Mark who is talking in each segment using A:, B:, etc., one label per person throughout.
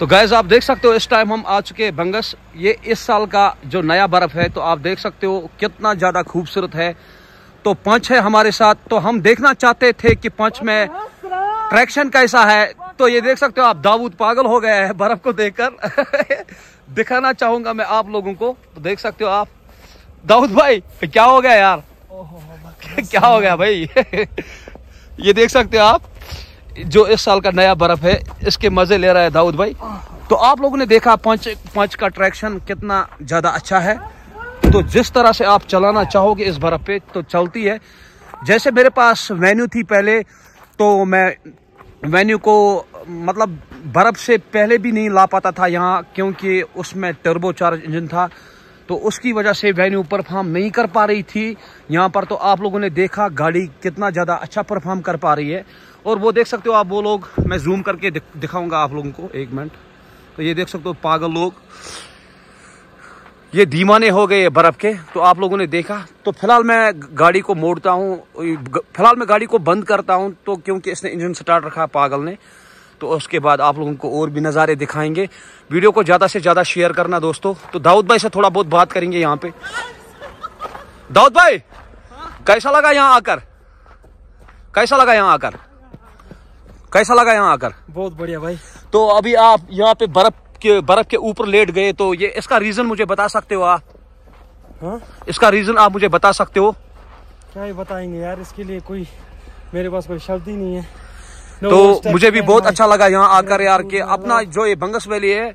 A: तो गैस आप देख सकते हो इस टाइम हम आ चुके हैं बंगस। ये इस साल का जो नया बर्फ़ है तो आप देख सकते हो कितना ज़्यादा खूबसूरत है। तो पंच है हमारे साथ। तो हम देखना चाहते थे कि पंच में ट्रैक्शन कैसा है। तो ये देख सकते हो आप दाऊद पागल हो गया है बर्फ़ को देखकर। दिखाना चाहूँगा मैं आप लोगों को। तो देख सकते हो आप। दाऊद भाई क्या हो गया यार? क्या हो गया भाई? ये देख सकते हो आप। जो इस साल का नया बर्फ़ है, इसके मज़े ले रहा है दाऊद भाई। तो आप लोगों ने देखा पंच पंच का ट्रैक्शन कितना ज़्यादा अच्छा है। तो जिस तरह से आप चलाना चाहोगे इस बर्फ़ पे तो चलती है। जैसे मेरे पास वेन्यू थी पहले तो मैं वेन्यू को मतलब बर्फ़ से पहले भी नहीं ला पाता था यहाँ, क्योंकि उसमें टर्बो चार्ज इंजन था। तो उसकी वजह से वेन्यू परफॉर्म नहीं कर पा रही थी। यहाँ पर तो आप लोगों ने देखा गाड़ी कितना ज़्यादा अच्छा परफॉर्म कर पा रही है। और वो देख सकते हो आप वो लोग, मैं जूम करके दिखाऊँगा आप लोगों को एक मिनट। तो ये देख सकते हो पागल लोग। ये दीवाने हो गए बर्फ़ के तो आप लोगों ने देखा। तो फ़िलहाल मैं गाड़ी को मोड़ता हूँ फ़िलहाल मैं गाड़ी को बंद करता हूँ तो क्योंकि इसने इंजन स्टार्ट रखा पागल ने। तो उसके बाद आप लोगों को और भी नज़ारे दिखाएँगे। वीडियो को ज़्यादा से ज़्यादा शेयर करना दोस्तों। तो दाऊद भाई से थोड़ा बहुत बात करेंगे यहाँ पे। दाऊद भाई कैसा लगा यहाँ आकर? कैसा लगा यहाँ आकर? कैसा लगा यहाँ आकर?
B: बहुत बढ़िया भाई।
A: तो अभी आप यहाँ पे बर्फ़ के बर्फ़ के ऊपर लेट गए तो ये इसका रीजन मुझे बता सकते हो आप?
B: हाँ?
A: इसका रीजन आप मुझे बता सकते हो?
B: क्या ही बताएँगे यार इसके लिए कोई मेरे पास कोई शब्द ही नहीं है।
A: तो मुझे भी बहुत अच्छा लगा यहाँ आकर यार कि अपना जो ये बंगस वैली है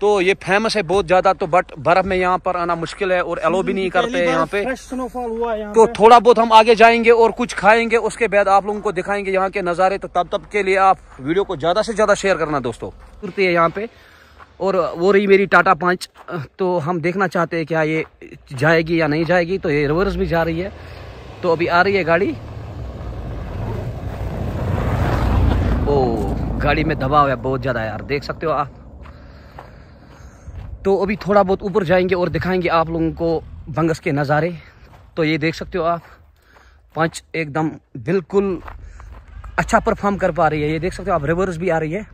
A: तो ये फ़ेमस है बहुत ज़्यादा तो बट बर्फ़ में यहाँ पर आना मुश्किल है और एलो भी नहीं करते हैं यहाँ पे।
B: स्नोफॉल हुआ है
A: तो थोड़ा बहुत हम आगे जाएँगे और कुछ खाएँगे उसके बाद आप लोगों को दिखाएँगे यहाँ के नज़ारे। तो तब तब के लिए आप वीडियो को ज़्यादा से ज़्यादा शेयर करना दोस्तों। है यहाँ पे। और वो रही मेरी टाटा पाँच तो हम देखना चाहते हैं क्या ये जाएगी या नहीं जाएगी तो ये रिवर्स भी जा रही है। तो अभी आ रही है गाड़ी। गाड़ी में दबाव है बहुत ज़्यादा यार, देख सकते हो आप। तो अभी थोड़ा बहुत ऊपर जाएँगे और दिखाएँगे आप लोगों को बंगस के नज़ारे। तो ये देख सकते हो आप, पंच एकदम बिल्कुल अच्छा परफॉर्म कर पा रही है। ये देख सकते हो आप रिवर्स भी आ रही है।